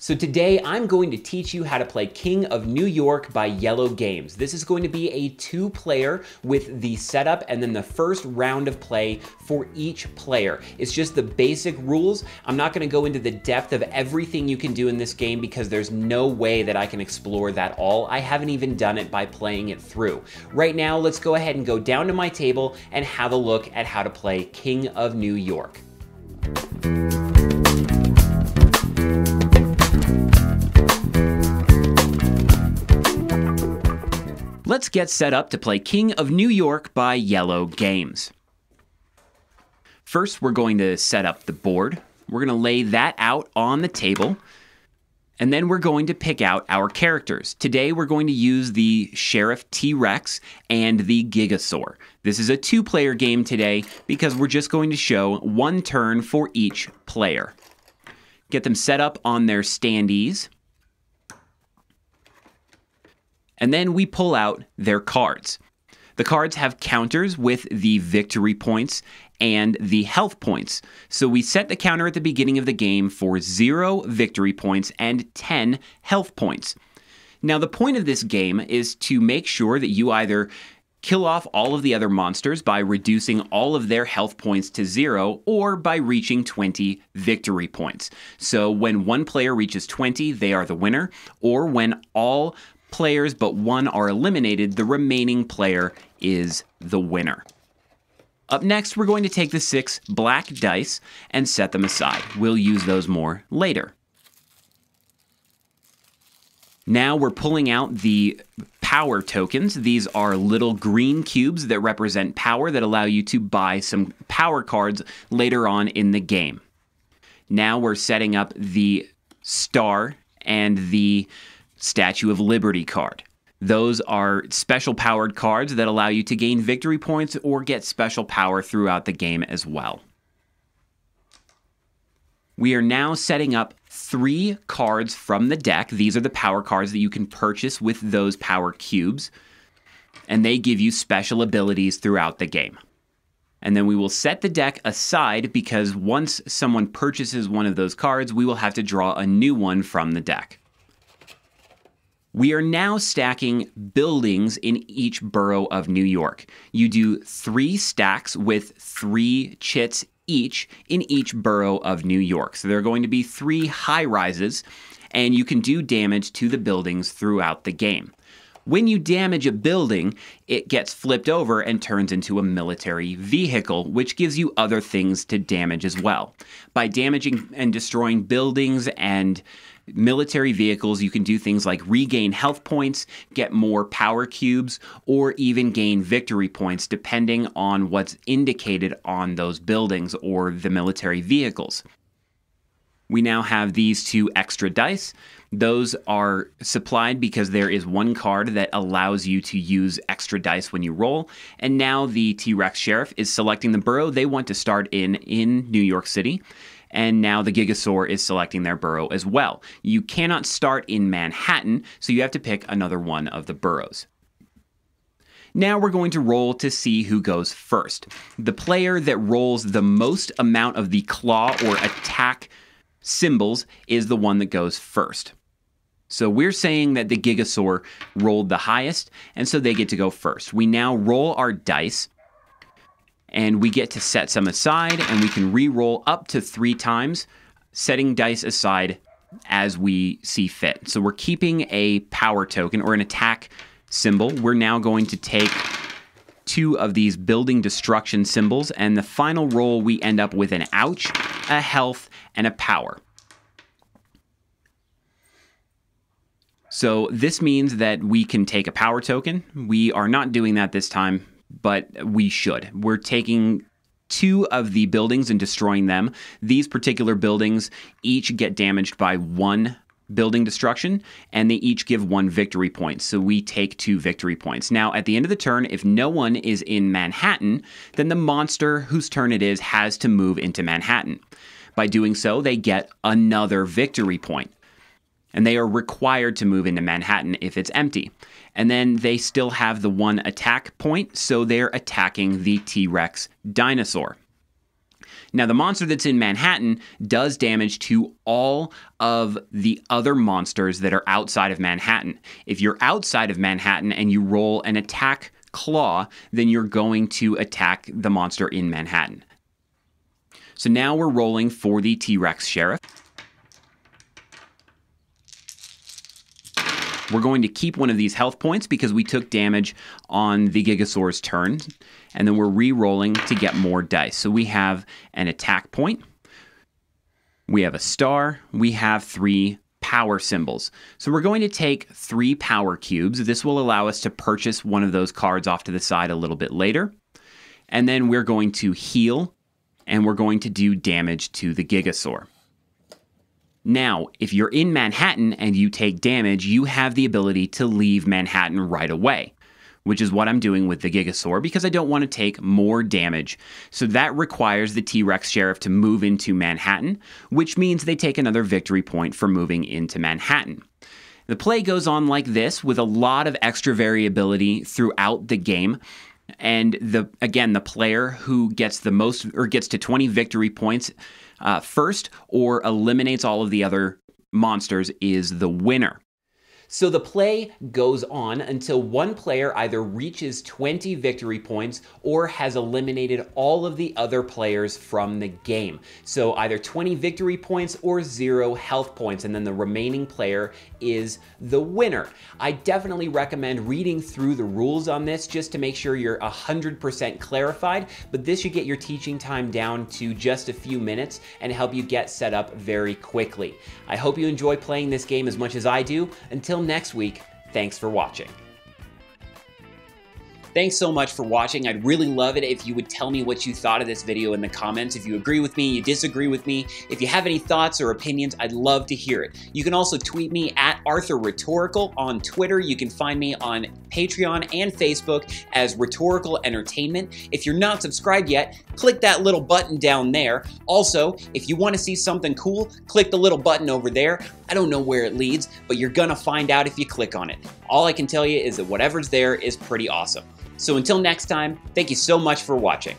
So today I'm going to teach you how to play King of New York by Iello Games. This is going to be a two player with the setup and then the first round of play for each player. It's just the basic rules. I'm not gonna go into the depth of everything you can do in this game because there's no way that I can explore that all. I haven't even done it by playing it through. Right now, let's go ahead and go down to my table and have a look at how to play King of New York. Let's get set up to play King of New York by Iello Games. First, we're going to set up the board. We're going to lay that out on the table. And then we're going to pick out our characters. Today, we're going to use the Sheriff T Rex and the Gigazaur. This is a two player game today because we're just going to show one turn for each player. Get them set up on their standees and then we pull out their cards. The cards have counters with the victory points and the health points. So we set the counter at the beginning of the game for zero victory points and 10 health points. Now, the point of this game is to make sure that you either kill off all of the other monsters by reducing all of their health points to zero or by reaching 20 victory points. So when one player reaches 20, they are the winner, or when all players but one are eliminated, the remaining player is the winner. Up next, we're going to take the six black dice and set them aside. We'll use those more later. Now we're pulling out the power tokens. These are little green cubes that represent power that allow you to buy some power cards later on in the game. Now we're setting up the star and the Statue of Liberty card. Those are special powered cards that allow you to gain victory points or get special power throughout the game as well. We are now setting up three cards from the deck. These are the power cards that you can purchase with those power cubes, and they give you special abilities throughout the game. And then we will set the deck aside because once someone purchases one of those cards, we will have to draw a new one from the deck. We are now stacking buildings in each borough of New York. You do three stacks with three chits each in each borough of New York. So there are going to be three high rises, and you can do damage to the buildings throughout the game. When you damage a building, it gets flipped over and turns into a military vehicle, which gives you other things to damage as well. By damaging and destroying buildings and military vehicles, you can do things like regain health points, get more power cubes, or even gain victory points depending on what's indicated on those buildings or the military vehicles. We now have these two extra dice. Those are supplied because there is one card that allows you to use extra dice when you roll. And now the T Rex Sheriff is selecting the borough they want to start in in New York City and now the Gigazaur is selecting their borough as well. You cannot start in Manhattan, so you have to pick another one of the boroughs. Now we're going to roll to see who goes first. The player that rolls the most amount of the claw or attack symbols is the one that goes first. So we're saying that the Gigazaur rolled the highest, and so they get to go first. We now roll our dice and we get to set some aside and we can re-roll up to three times, setting dice aside as we see fit. So we're keeping a power token or an attack symbol. We're now going to take two of these building destruction symbols, and the final roll we end up with an ouch, a health, and a power. So this means that we can take a power token. We are not doing that this time but we should. We're taking two of the buildings and destroying them. These particular buildings each get damaged by one building destruction, and they each give one victory point. So we take two victory points. Now, at the end of the turn, if no one is in Manhattan, then the monster whose turn it is has to move into Manhattan. By doing so, they get another victory point and they are required to move into Manhattan if it's empty. And then they still have the one attack point, so they're attacking the T Rex dinosaur. Now, the monster that's in Manhattan does damage to all of the other monsters that are outside of Manhattan. If you're outside of Manhattan and you roll an attack claw, then you're going to attack the monster in Manhattan. So now we're rolling for the T Rex Sheriff. We're going to keep one of these health points because we took damage on the Gigazaur's turn, and then we're re-rolling to get more dice. So we have an attack point, we have a star, we have three power symbols. So we're going to take three power cubes. This will allow us to purchase one of those cards off to the side a little bit later. And then we're going to heal, and we're going to do damage to the Gigazaur. Now, if you're in Manhattan and you take damage, you have the ability to leave Manhattan right away, which is what I'm doing with the Gigazaur because I don't want to take more damage. So that requires the T Rex Sheriff to move into Manhattan, which means they take another victory point for moving into Manhattan. The play goes on like this with a lot of extra variability throughout the game and the again the player who gets the most or gets to 20 victory points uh, first or eliminates all of the other monsters is the winner. So the play goes on until one player either reaches 20 victory points or has eliminated all of the other players from the game. So either 20 victory points or zero health points, and then the remaining player is the winner. I definitely recommend reading through the rules on this just to make sure you're 100% clarified, but this should get your teaching time down to just a few minutes and help you get set up very quickly. I hope you enjoy playing this game as much as I do. Until until next week, thanks for watching. Thanks so much for watching. I'd really love it if you would tell me what you thought of this video in the comments. If you agree with me, you disagree with me, if you have any thoughts or opinions, I'd love to hear it. You can also tweet me at Arthur Rhetorical on Twitter. You can find me on Patreon and Facebook as Rhetorical Entertainment. If you're not subscribed yet, click that little button down there. Also, if you want to see something cool, click the little button over there. I don't know where it leads, but you're gonna find out if you click on it. All I can tell you is that whatever's there is pretty awesome. So until next time, thank you so much for watching.